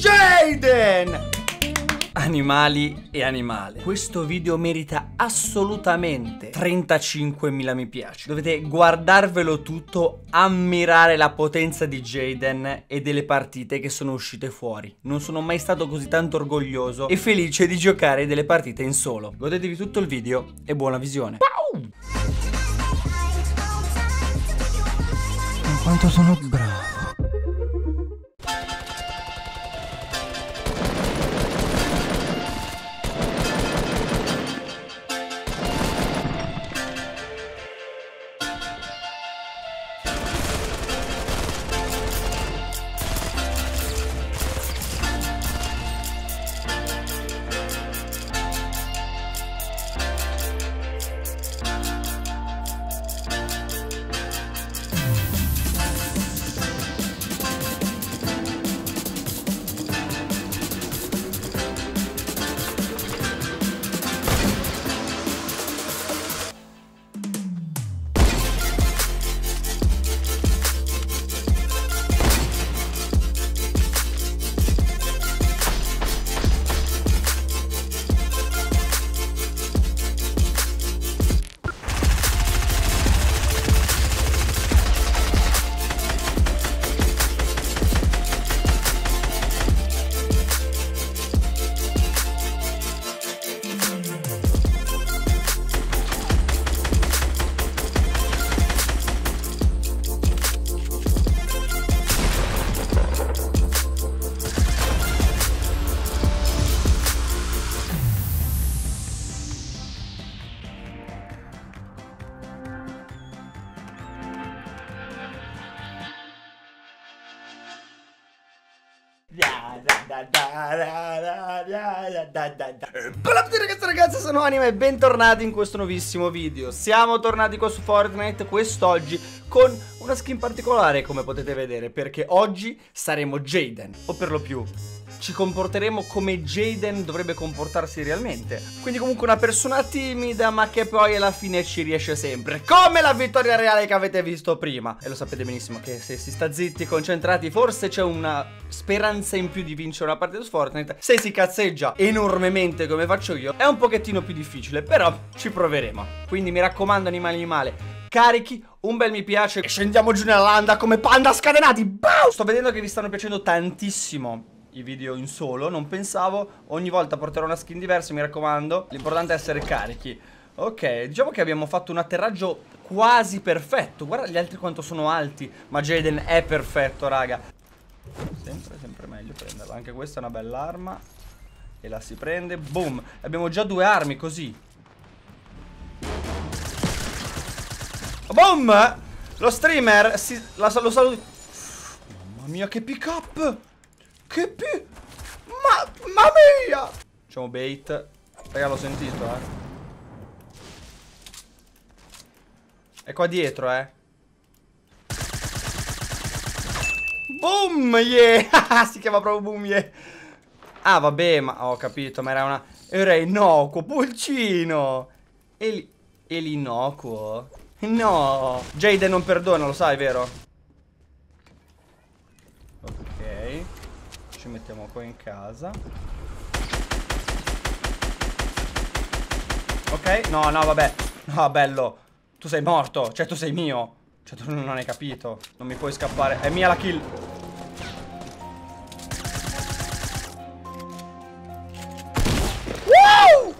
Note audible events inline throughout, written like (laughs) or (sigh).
Jaden! Animali e animale. Questo video merita assolutamente 35.000 mi piace. Dovete guardarvelo tutto, ammirare la potenza di Jaden e delle partite che sono uscite fuori. Non sono mai stato così tanto orgoglioso e felice di giocare delle partite in solo. Godetevi tutto il video e buona visione. Wow! Quanto sono bravo. Bella ragazzi ragazzi sono Anima e bentornati in questo nuovissimo video. Siamo tornati qua su Fortnite quest'oggi con una skin particolare come potete vedere Perché oggi saremo Jaden o per lo più ci comporteremo come Jaden dovrebbe comportarsi realmente. Quindi comunque una persona timida ma che poi alla fine ci riesce sempre. Come la vittoria reale che avete visto prima. E lo sapete benissimo che se si sta zitti, concentrati, forse c'è una speranza in più di vincere una partita su Fortnite. Se si cazzeggia enormemente come faccio io, è un pochettino più difficile, però ci proveremo. Quindi mi raccomando animale animale, carichi, un bel mi piace e scendiamo giù nella landa come panda scatenati. Bow! Sto vedendo che vi stanno piacendo tantissimo i video in solo Non pensavo Ogni volta porterò una skin diversa Mi raccomando L'importante è essere carichi. Ok Diciamo che abbiamo fatto un atterraggio quasi perfetto Guarda gli altri quanto sono alti Ma Jaden è perfetto raga. Sempre sempre meglio prenderla Anche questa è una bella arma E la si prende Boom Abbiamo già due armi così. Boom! Lo streamer si, la, lo saluto Mamma mia che pick up che pi... Ma... Mamma mia! Facciamo bait. Raga, l'ho sentito, eh. È qua dietro, eh. Boom, yeah! (laughs) si chiama proprio boom, yeah. Ah, vabbè, ma ho capito, ma era una... Era innocuo, pulcino! E, l'innocuo? No! Jade non perdona, lo sai, vero? ci mettiamo qua in casa. Ok, no, no, vabbè. No, bello. Tu sei morto, cioè tu sei mio. Cioè tu non hai capito. Non mi puoi scappare. È mia la kill. Woo!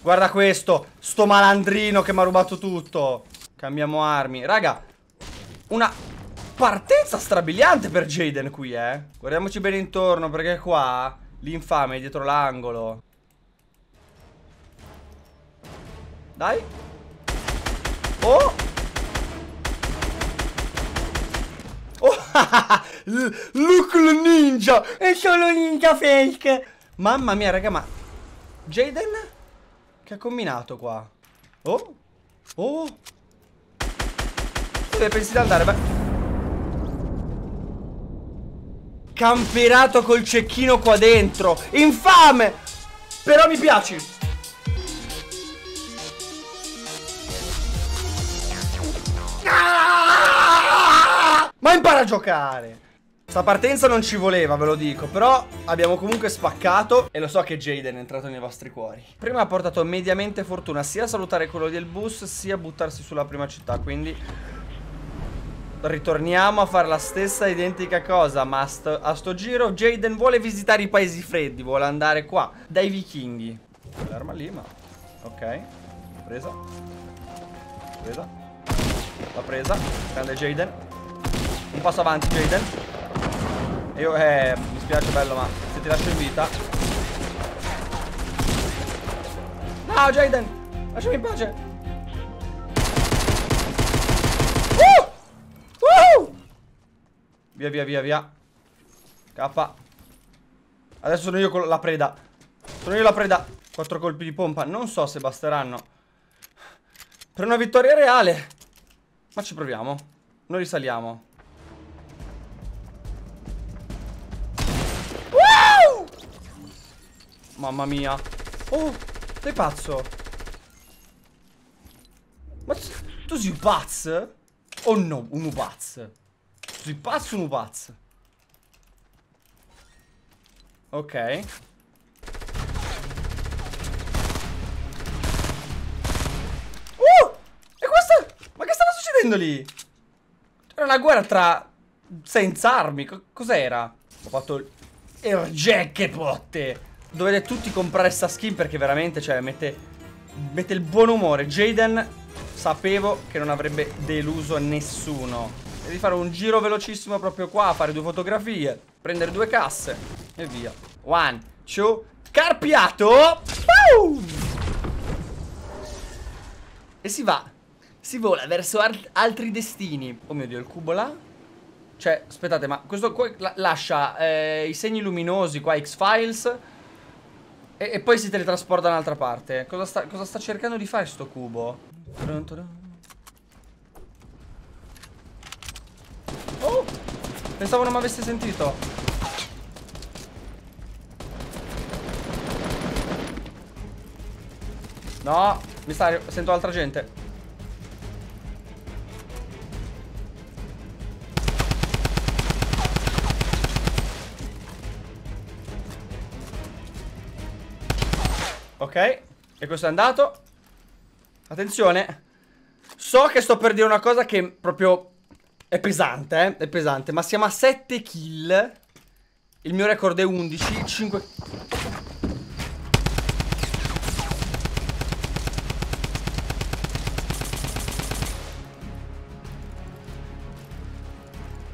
Guarda questo. Sto malandrino che mi ha rubato tutto. Cambiamo armi. Raga Una Partenza strabiliante per Jaden qui, eh. Guardiamoci bene intorno, perché qua l'infame è dietro l'angolo. Dai. Oh! Oh! (laughs) Look lo ninja! È solo ninja fake! Mamma mia, raga, ma... Jaden? Che ha combinato qua? Oh? Oh? Dove pensi di andare? Beh... Camperato col cecchino qua dentro. Infame! Però mi piaci. Ma impara a giocare. Sta partenza non ci voleva, ve lo dico, però abbiamo comunque spaccato e lo so che Jaden è entrato nei vostri cuori. Prima ha portato mediamente fortuna sia a salutare quello del bus sia a buttarsi sulla prima città, quindi ritorniamo a fare la stessa identica cosa, ma a sto, a sto giro Jaden vuole visitare i paesi freddi, vuole andare qua, dai vichinghi. L'arma lì, ma... Ok, presa. Presa. L'ha presa, grande Jaden. Un passo avanti Jaden. Io, eh, mi spiace bello, ma se ti lascio in vita... No, Jaden! Lasciami in pace! Uh! Uh! Via, via, via, via. K. Adesso sono io con la preda. Sono io la preda. Quattro colpi di pompa. Non so se basteranno. Per una vittoria reale. Ma ci proviamo. Noi risaliamo. Mamma mia. Oh, sei pazzo? Ma tu sei pazzo? Oh no, un pazzo. Sei pazzo un pazzo? Ok. Uh! E questa? Ma che stava succedendo lì? Era una guerra tra... Senza armi. Cos'era? Ho fatto il jackpot. Dovete tutti comprare sta skin perché veramente, cioè, mette, mette il buon umore. Jaden sapevo che non avrebbe deluso nessuno. Devi fare un giro velocissimo proprio qua, fare due fotografie, prendere due casse e via. One, two, carpiato! Boom! E si va. Si vola verso altri destini. Oh mio Dio, il cubo là? Cioè, aspettate, ma questo qua lascia eh, i segni luminosi qua, X-Files e, e, poi si teletrasporta da un'altra parte. Cosa sta, cosa sta, cercando di fare sto cubo? Oh! Pensavo non mi avesse sentito. No, mi sta, sento altra gente. Ok, e questo è andato. Attenzione. So che sto per dire una cosa che proprio è pesante, eh? È pesante, ma siamo a 7 kill. Il mio record è 11, 5...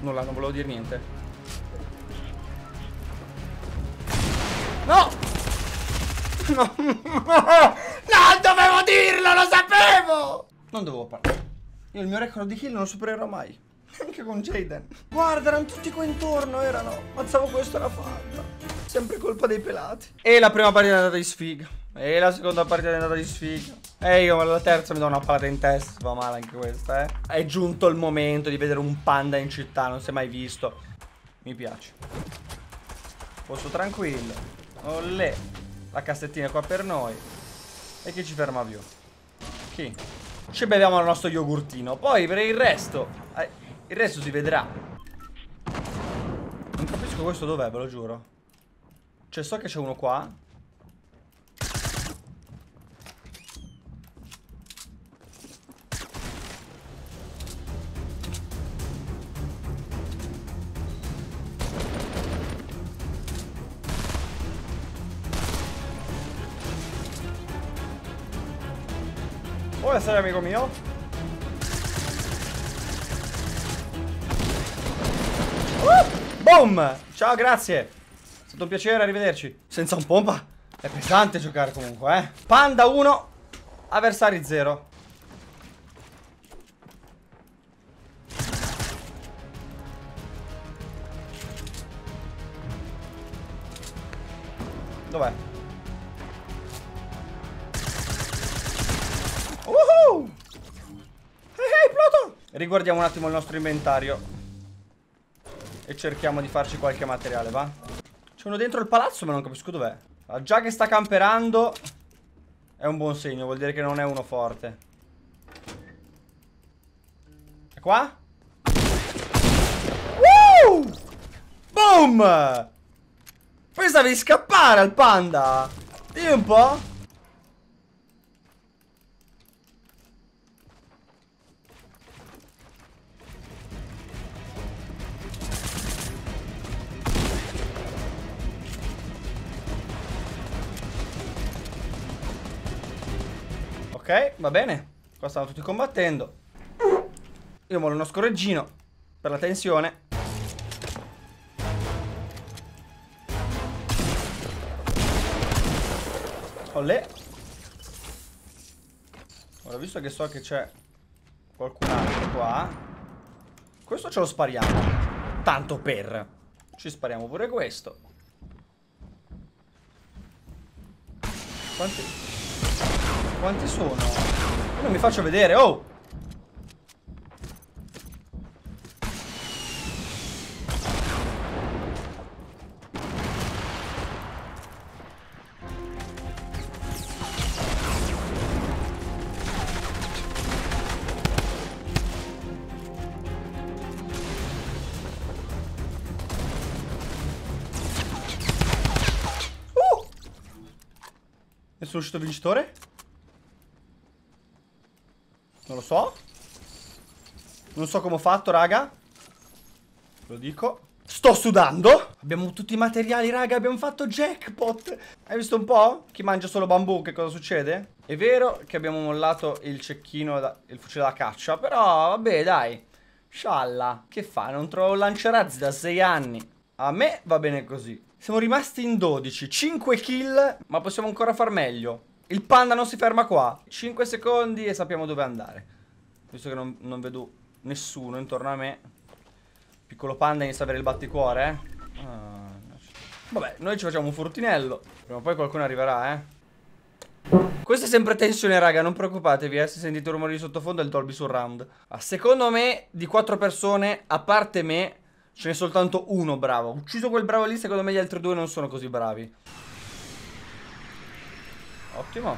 Nulla, non volevo dire niente. No! (laughs) No, no, dovevo dirlo, lo sapevo! Non dovevo parlare. Io il mio record di kill non lo supererò mai. (laughs) Anche con Jaden. Guarda, erano tutti qua intorno, erano. Mazzavo questo era fatta. Sempre colpa dei pelati. E la prima partita è andata di sfiga. E la seconda partita è andata di sfiga. E io la terza mi do una palata in testa. Va male anche questa, eh. È giunto il momento di vedere un panda in città, non si è mai visto. Mi piace. Posto tranquillo. Ollè. La cassettina qua per noi. E chi ci ferma più? Chi? Ci beviamo il nostro yogurtino. Poi per il resto... Il resto si vedrà. Non capisco questo dov'è, ve lo giuro. Cioè so che c'è uno qua. Vuoi essere amico mio? Boom! Ciao, grazie. È stato un piacere, arrivederci. Senza un pompa. È pesante giocare comunque, eh. Panda 1, avversari 0. Dov'è? Riguardiamo un attimo il nostro inventario E cerchiamo di farci qualche materiale, va? C'è uno dentro il palazzo ma non capisco dov'è ah, Già che sta camperando È un buon segno, vuol dire che non è uno forte È qua? Woo! Boom! Pensavi di scappare al panda? Dimmi un po'. Ok, va bene. Qua stanno tutti combattendo. Io molo uno scorreggino per la tensione. Olè. Ora, visto che so che c'è qualcun altro qua, questo ce lo spariamo. Tanto per. Ci spariamo pure questo. Quanti... Quanti sono? Io non mi faccio vedere, oh! Nessuno uscito vincitore? Non lo so. Non so come ho fatto, raga. Lo dico. Sto sudando. Abbiamo tutti i materiali, raga. Abbiamo fatto jackpot. Hai visto un po'? Chi mangia solo bambù, che cosa succede? È vero che abbiamo mollato il cecchino, da, il fucile da caccia. Però, vabbè, dai. Scialla. Che fa? Non trovo lanciarazzi da sei anni. A me va bene così. Siamo rimasti in 12, 5 kill, ma possiamo ancora far meglio. Il panda non si ferma qua. 5 secondi e sappiamo dove andare. Visto che non, non vedo nessuno intorno a me. Piccolo panda inizia ad avere il batticuore, eh. Ah, vabbè, noi ci facciamo un furtinello. Prima o poi qualcuno arriverà, eh. Questa è sempre tensione, raga, non preoccupatevi, eh, se sentite rumori di sottofondo è il Dolby Surround. Ah, secondo me, di quattro persone, a parte me, Ce n'è soltanto uno bravo. Ucciso quel bravo lì, secondo me gli altri due non sono così bravi. Ottimo.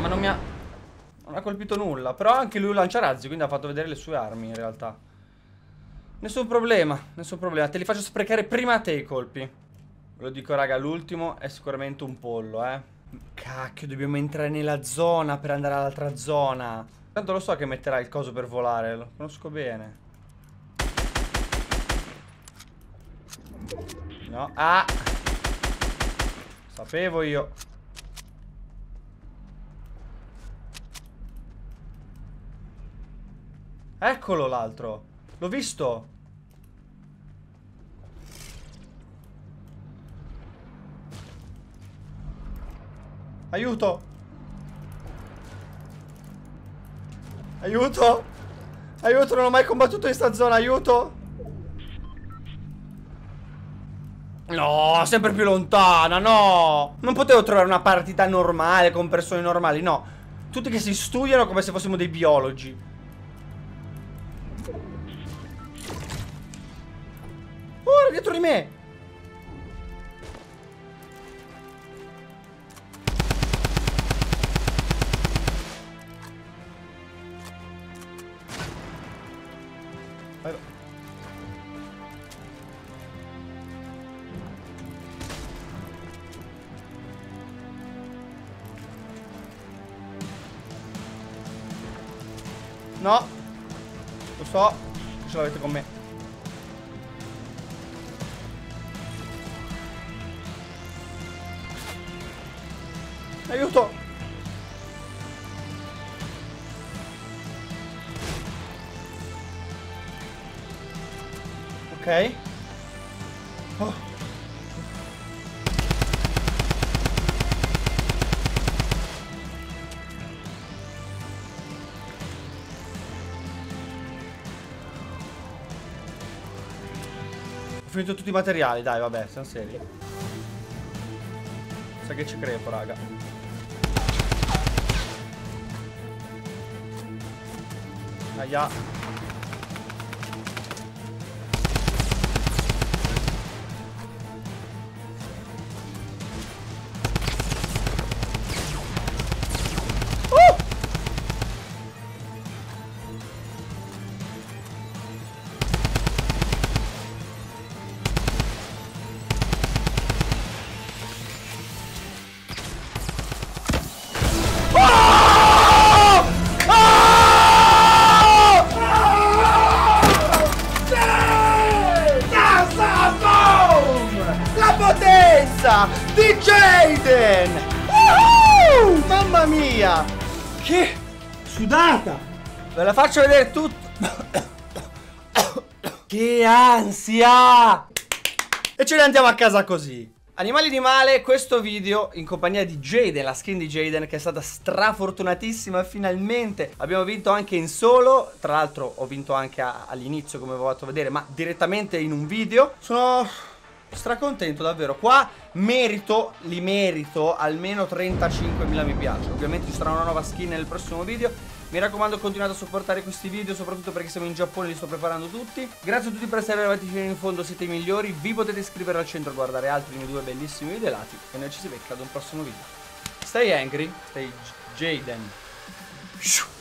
Ma non mi ha... Non ha colpito nulla. Però anche lui lancia razzi, quindi ha fatto vedere le sue armi in realtà. Nessun problema, nessun problema. Te li faccio sprecare prima a te i colpi. Ve lo dico raga, l'ultimo è sicuramente un pollo, eh. Cacchio, dobbiamo entrare nella zona per andare all'altra zona. Tanto lo so che metterà il coso per volare, lo conosco bene. No, ah! Sapevo io. Eccolo l'altro. L'ho visto. Aiuto. Aiuto! Aiuto, non ho mai combattuto in sta zona, aiuto! No, sempre più lontana, no! Non potevo trovare una partita normale con persone normali, no. Tutti che si studiano come se fossimo dei biologi. Oh, dietro di me! No. Lo so Ce l'avete con me. Aiuto. Ok. Oh finito tutti i materiali, dai, vabbè, siamo seri. Sai che ci crepo, raga. Aia. Jaden! Woohoo! Mamma mia! Che sudata! Ve la faccio vedere tutto. (coughs) che ansia! E ce ne andiamo a casa così. Animali di male, questo video in compagnia di Jaden, la skin di Jaden che è stata strafortunatissima finalmente abbiamo vinto anche in solo, tra l'altro ho vinto anche all'inizio come avevo fatto vedere, ma direttamente in un video. Sono stracontento davvero, qua merito, li merito almeno 35.000 mi piace, ovviamente ci sarà una nuova skin nel prossimo video. Mi raccomando continuate a supportare questi video Soprattutto perché siamo in Giappone li sto preparando tutti. Grazie a tutti per essere arrivati fino in fondo Siete i migliori. Vi potete iscrivere al centro e guardare altri miei due bellissimi video lati E noi ci si becca ad un prossimo video. Stay angry? Stay Jaden